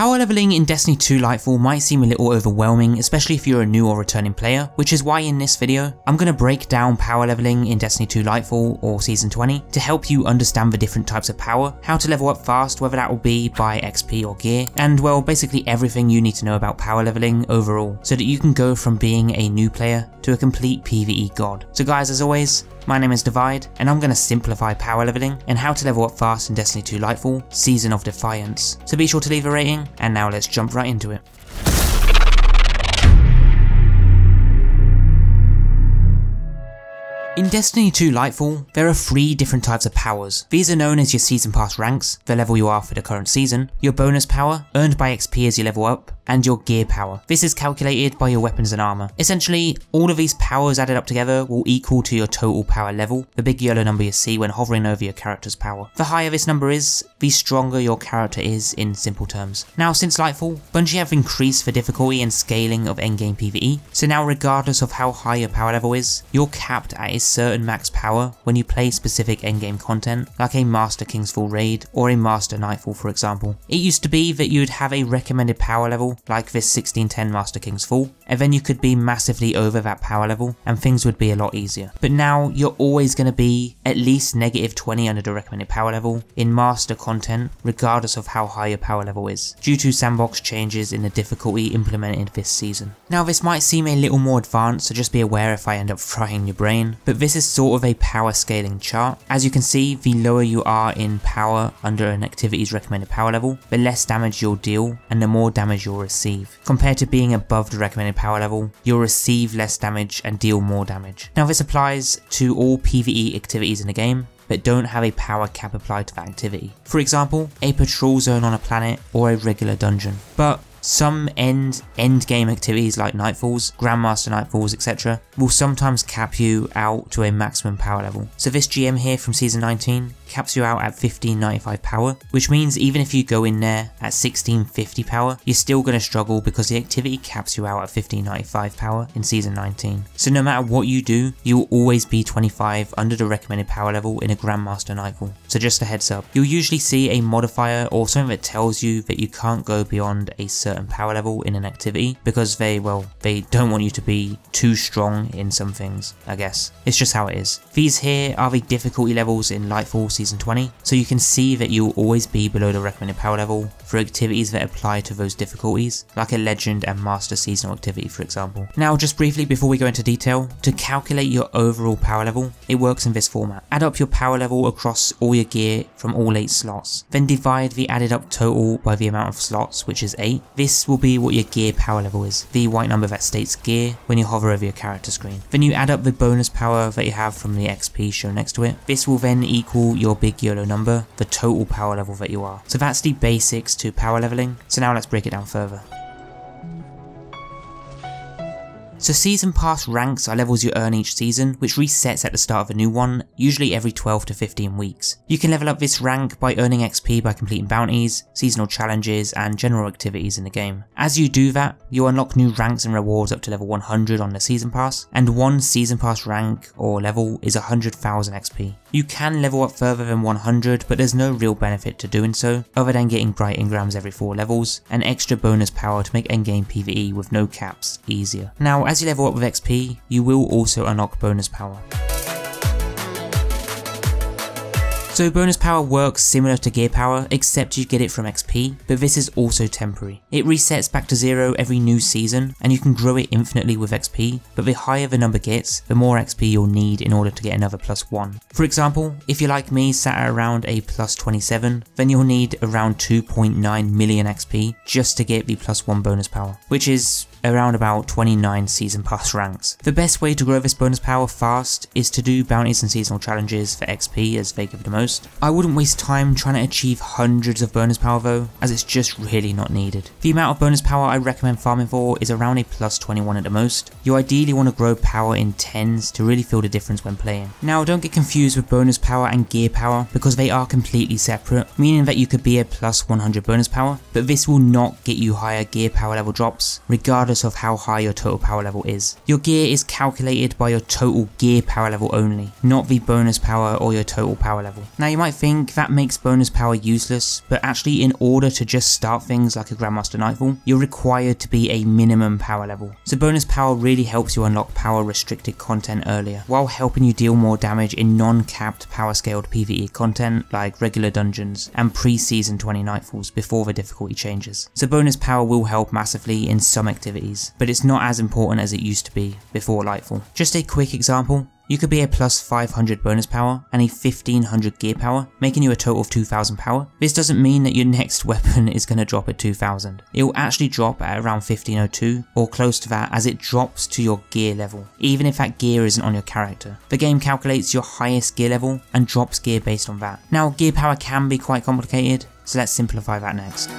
Power leveling in Destiny 2 Lightfall might seem a little overwhelming, especially if you're a new or returning player, which is why in this video, I'm going to break down power leveling in Destiny 2 Lightfall or Season 20 to help you understand the different types of power, how to level up fast, whether that will be by XP or gear, and well, basically everything you need to know about power leveling overall, so that you can go from being a new player to a complete PvE god. So guys, as always, my name is Divide, and I'm going to simplify power leveling and how to level up fast in Destiny 2 Lightfall, Season of Defiance. So be sure to leave a rating, and now let's jump right into it. In Destiny 2 Lightfall, there are three different types of powers. These are known as your season pass ranks, the level you are for the current season, your bonus power, earned by XP as you level up, and your gear power. This is calculated by your weapons and armor. Essentially, all of these powers added up together will equal to your total power level, the big yellow number you see when hovering over your character's power. The higher this number is, the stronger your character is in simple terms. Now since Lightfall, Bungie have increased the difficulty and scaling of endgame PvE, so now regardless of how high your power level is, you're capped at a certain max power when you play specific endgame content, like a Master King's Fall raid or a Master Nightfall for example. It used to be that you'd have a recommended power level like this 1610 Master King's Fall, and then you could be massively over that power level and things would be a lot easier. But now you're always going to be at least negative 20 under the recommended power level in Master content regardless of how high your power level is, due to sandbox changes in the difficulty implemented this season. Now this might seem a little more advanced so just be aware if I end up frying your brain, but this is sort of a power scaling chart. As you can see, the lower you are in power under an activity's recommended power level, the less damage you'll deal and the more damage you'll receive. Compared to being above the recommended power level, you'll receive less damage and deal more damage. Now this applies to all PvE activities in the game, but don't have a power cap applied to that activity. For example, a patrol zone on a planet or a regular dungeon. But some end end game activities like Nightfalls, Grandmaster Nightfalls, etc. will sometimes cap you out to a maximum power level. So this GM here from season 19 caps you out at 1595 power, which means even if you go in there at 1650 power, you're still going to struggle because the activity caps you out at 1595 power in season 19. So no matter what you do, you will always be 25 under the recommended power level in a Grandmaster Nightfall. So just a heads up, you'll usually see a modifier or something that tells you that you can't go beyond a certain power level in an activity because they, well, they don't want you to be too strong in some things, I guess. It's just how it is. These here are the difficulty levels in Lightfall Season 20, so you can see that you will always be below the recommended power level for activities that apply to those difficulties, like a Legend and Master Seasonal activity for example. Now just briefly before we go into detail, to calculate your overall power level, it works in this format. Add up your power level across all your gear from all 8 slots, then divide the added up total by the amount of slots, which is 8. This will be what your gear power level is, the white number that states gear when you hover over your character screen. Then you add up the bonus power that you have from the XP shown next to it. This will then equal your big YOLO number, the total power level that you are. So that's the basics to power leveling, so now let's break it down further. So season pass ranks are levels you earn each season, which resets at the start of a new one, usually every 12 to 15 weeks. You can level up this rank by earning XP by completing bounties, seasonal challenges, and general activities in the game. As you do that, you unlock new ranks and rewards up to level 100 on the season pass, and one season pass rank or level is 100,000 XP. You can level up further than 100, but there's no real benefit to doing so, other than getting bright engrams every 4 levels, and extra bonus power to make endgame PvE with no caps easier. Now as you level up with XP, you will also unlock bonus power. So bonus power works similar to gear power, except you get it from XP, but this is also temporary. It resets back to zero every new season, and you can grow it infinitely with XP, but the higher the number gets, the more XP you'll need in order to get another plus 1. For example, if you're like me sat at around a plus 27, then you'll need around 2.9 million XP just to get the plus 1 bonus power, which is around about 29 season pass ranks. The best way to grow this bonus power fast is to do bounties and seasonal challenges for XP as they give the most. I wouldn't waste time trying to achieve hundreds of bonus power though, as it's just really not needed. The amount of bonus power I recommend farming for is around a plus 21 at the most. You ideally want to grow power in 10s to really feel the difference when playing. Now don't get confused with bonus power and gear power because they are completely separate, meaning that you could be a plus 100 bonus power, but this will not get you higher gear power level drops, regardless regardless of how high your total power level is. Your gear is calculated by your total gear power level only, not the bonus power or your total power level. Now you might think that makes bonus power useless, but actually in order to just start things like a Grandmaster Nightfall, you're required to be a minimum power level. So bonus power really helps you unlock power restricted content earlier, while helping you deal more damage in non-capped power scaled PvE content like regular dungeons and pre-season 20 Nightfalls before the difficulty changes. So bonus power will help massively in some activities, but it's not as important as it used to be before Lightfall. Just a quick example, you could be a plus 500 bonus power and a 1500 gear power, making you a total of 2000 power. This doesn't mean that your next weapon is going to drop at 2000. It will actually drop at around 1502 or close to that as it drops to your gear level, even if that gear isn't on your character. The game calculates your highest gear level and drops gear based on that. Now gear power can be quite complicated, so let's simplify that next.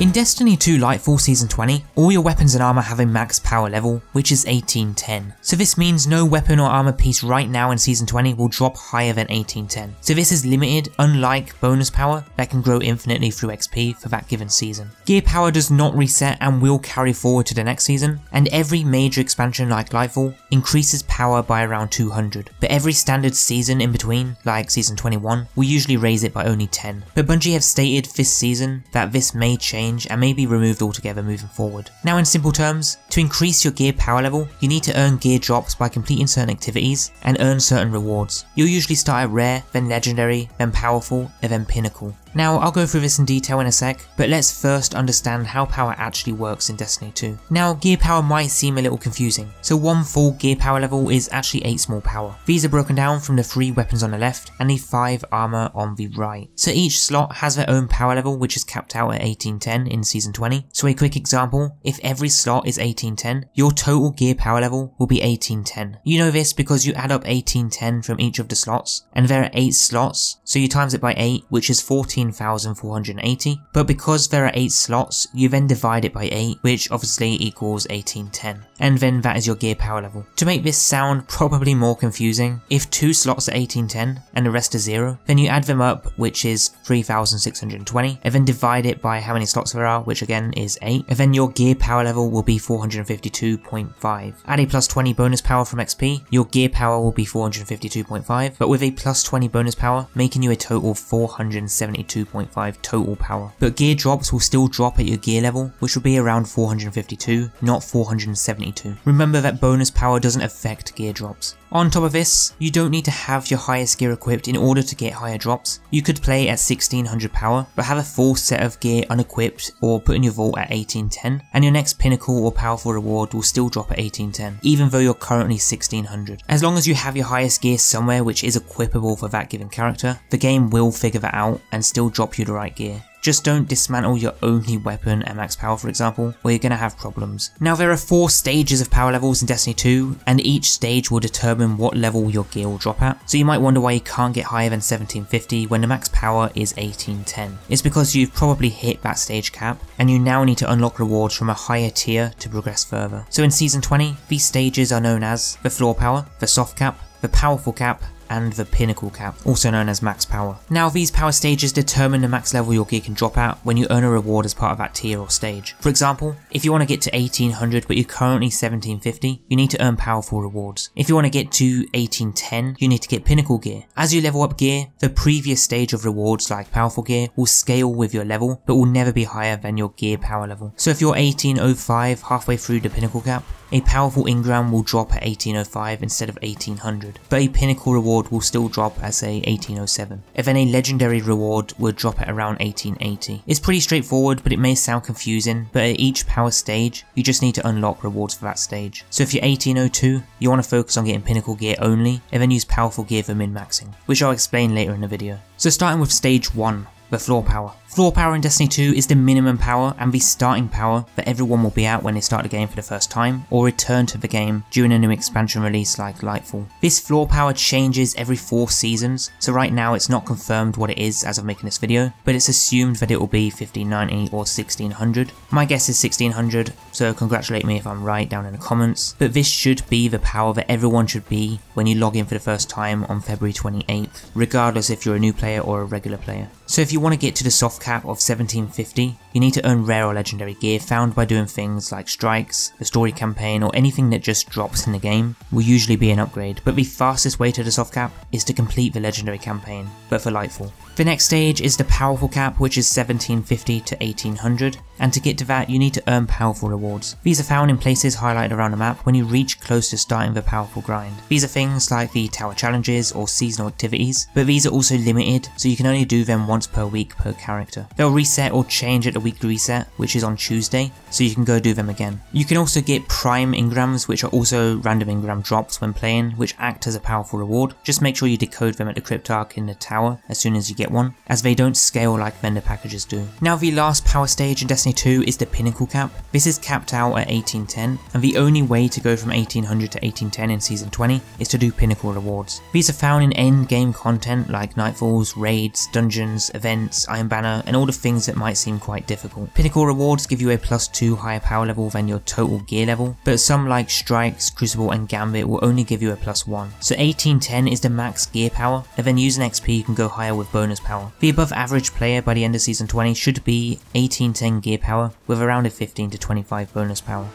In Destiny 2 Lightfall Season 20, all your weapons and armor have a max power level, which is 1810. So this means no weapon or armor piece right now in Season 20 will drop higher than 1810. So this is limited, unlike bonus power that can grow infinitely through XP for that given season. Gear power does not reset and will carry forward to the next season, and every major expansion like Lightfall increases power by around 200, but every standard season in between, like Season 21, will usually raise it by only 10. But Bungie have stated this season that this may change change and may be removed altogether moving forward. Now in simple terms, to increase your gear power level, you need to earn gear drops by completing certain activities and earn certain rewards. You'll usually start at rare, then legendary, then powerful, and then pinnacle. Now I'll go through this in detail in a sec, but let's first understand how power actually works in Destiny 2. Now gear power might seem a little confusing, so one full gear power level is actually 8 small power. These are broken down from the 3 weapons on the left and the 5 armor on the right. So each slot has their own power level which is capped out at 1810 in season 20. So a quick example, if every slot is 1810, your total gear power level will be 1810. You know this because you add up 1810 from each of the slots, and there are 8 slots, so you times it by 8 which is 14 14,480, but because there are 8 slots, you then divide it by 8, which obviously equals 1810, and then that is your gear power level. To make this sound probably more confusing, if 2 slots are 1810 and the rest are 0, then you add them up, which is 3620, and then divide it by how many slots there are, which again is 8, and then your gear power level will be 452.5. Add a plus 20 bonus power from XP, your gear power will be 452.5, but with a plus 20 bonus power, making you a total of 472 2.5 total power. But gear drops will still drop at your gear level, which will be around 452, not 472. Remember that bonus power doesn't affect gear drops. On top of this, you don't need to have your highest gear equipped in order to get higher drops. You could play at 1600 power, but have a full set of gear unequipped or put in your vault at 1810, and your next pinnacle or powerful reward will still drop at 1810, even though you're currently 1600. As long as you have your highest gear somewhere which is equipable for that given character, the game will figure that out and still drop you the right gear. Just don't dismantle your only weapon at max power for example, or you're going to have problems. Now there are 4 stages of power levels in Destiny 2, and each stage will determine what level your gear will drop at. So you might wonder why you can't get higher than 1750 when the max power is 1810. It's because you've probably hit that stage cap, and you now need to unlock rewards from a higher tier to progress further. So in Season 20, these stages are known as the floor power, the soft cap, the powerful cap, and the pinnacle cap, also known as max power. Now these power stages determine the max level your gear can drop at when you earn a reward as part of that tier or stage. For example, if you want to get to 1800 but you're currently 1750, you need to earn powerful rewards. If you want to get to 1810, you need to get pinnacle gear. As you level up gear, the previous stage of rewards like powerful gear will scale with your level but will never be higher than your gear power level. So if you're 1805 halfway through the pinnacle cap, a powerful engram will drop at 1805 instead of 1800, but a pinnacle reward will still drop at say 1807, If any legendary reward would drop at around 1880. It's pretty straightforward but it may sound confusing, but at each power stage you just need to unlock rewards for that stage. So if you're 1802, you want to focus on getting pinnacle gear only, and then use powerful gear for min-maxing, which I'll explain later in the video. So starting with stage 1, the floor power. Floor power in Destiny 2 is the minimum power and the starting power that everyone will be at when they start the game for the first time or return to the game during a new expansion release like Lightfall. This floor power changes every 4 seasons, so right now it's not confirmed what it is as of making this video, but it's assumed that it will be 1590 or 1600. My guess is 1600, so congratulate me if I'm right down in the comments, but this should be the power that everyone should be when you log in for the first time on February 28th, regardless if you're a new player or a regular player. So if you want to get to the soft cap of 1750, you need to earn rare or legendary gear found by doing things like strikes, the story campaign, or anything that just drops in the game will usually be an upgrade, but the fastest way to the soft cap is to complete the legendary campaign, but for Lightfall. The next stage is the powerful cap which is 1750 to 1800 and to get to that you need to earn powerful rewards. These are found in places highlighted around the map when you reach close to starting the powerful grind. These are things like the tower challenges or seasonal activities, but these are also limited so you can only do them once per week per character. They'll reset or change at the weekly reset which is on Tuesday so you can go do them again. You can also get prime engrams, which are also random engram drops when playing which act as a powerful reward. Just make sure you decode them at the cryptarch in the tower as soon as you get one, as they don't scale like vendor packages do. Now the last power stage in Destiny 2 is the Pinnacle cap. This is capped out at 1810, and the only way to go from 1800 to 1810 in Season 20 is to do Pinnacle rewards. These are found in end-game content like Nightfalls, raids, dungeons, events, Iron Banner, and all the things that might seem quite difficult. Pinnacle rewards give you a plus 2 higher power level than your total gear level, but some like Strikes, Crucible, and Gambit will only give you a plus 1. So 1810 is the max gear power, and then using XP you can go higher with bonus bonus power. The above average player by the end of season 20 should be 1810 gear power with around a 15 to 25 bonus power.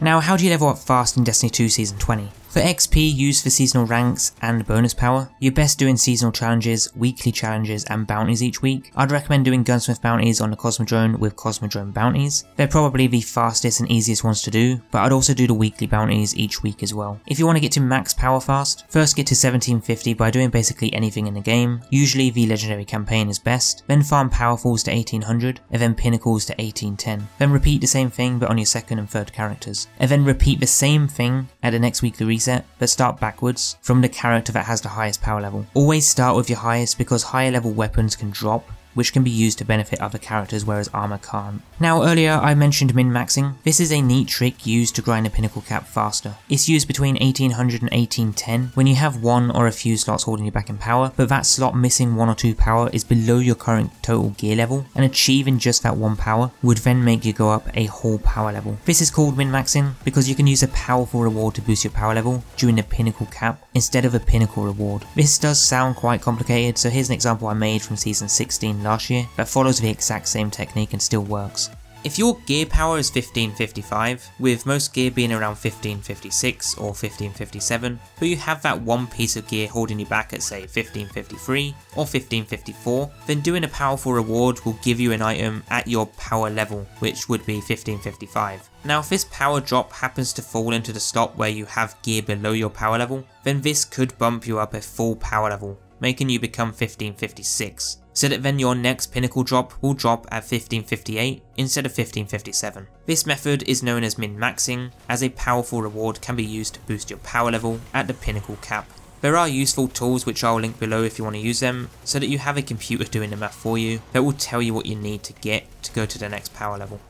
Now how do you level up fast in Destiny 2 Season 20? For XP used for seasonal ranks and bonus power, you're best doing seasonal challenges, weekly challenges and bounties each week. I'd recommend doing gunsmith bounties on the Cosmodrome with Cosmodrome bounties. They're probably the fastest and easiest ones to do, but I'd also do the weekly bounties each week as well. If you want to get to max power fast, first get to 1750 by doing basically anything in the game. Usually the legendary campaign is best, then farm powerfuls to 1800, and then pinnacles to 1810. Then repeat the same thing but on your second and third characters. And then repeat the same thing at the next weekly reset reset, but start backwards from the character that has the highest power level. Always start with your highest because higher level weapons can drop which can be used to benefit other characters whereas armor can't. Now earlier I mentioned min-maxing. This is a neat trick used to grind a pinnacle cap faster. It's used between 1800 and 1810 when you have one or a few slots holding you back in power, but that slot missing one or two power is below your current total gear level, and achieving just that one power would then make you go up a whole power level. This is called min-maxing because you can use a powerful reward to boost your power level during the pinnacle cap instead of a pinnacle reward. This does sound quite complicated, so here's an example I made from season 16 last year that follows the exact same technique and still works. If your gear power is 1555, with most gear being around 1556 or 1557, but you have that one piece of gear holding you back at say 1553 or 1554, then doing a powerful reward will give you an item at your power level, which would be 1555. Now if this power drop happens to fall into the slot where you have gear below your power level, then this could bump you up a full power level, making you become 1556 so that then your next pinnacle drop will drop at 1558 instead of 1557. This method is known as min-maxing, as a powerful reward can be used to boost your power level at the pinnacle cap. There are useful tools which I'll link below if you want to use them, so that you have a computer doing the math for you that will tell you what you need to get to go to the next power level.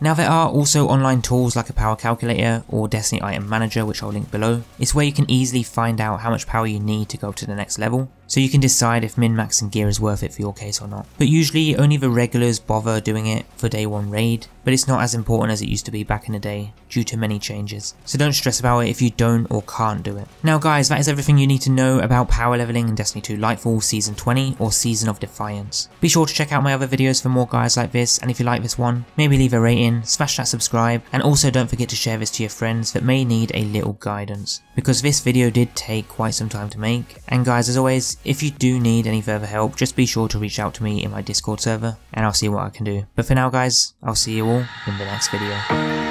Now there are also online tools like a power calculator or Destiny item manager which I'll link below. It's where you can easily find out how much power you need to go to the next level so you can decide if min-maxing gear is worth it for your case or not. But usually only the regulars bother doing it for day 1 raid, but it's not as important as it used to be back in the day due to many changes. So don't stress about it if you don't or can't do it. Now guys, that is everything you need to know about power leveling in Destiny 2 Lightfall Season 20 or Season of Defiance. Be sure to check out my other videos for more guides like this, and if you like this one, maybe leave a rating, smash that subscribe, and also don't forget to share this to your friends that may need a little guidance. Because this video did take quite some time to make, and guys as always, if you do need any further help, just be sure to reach out to me in my Discord server and I'll see what I can do. But for now guys, I'll see you all in the next video.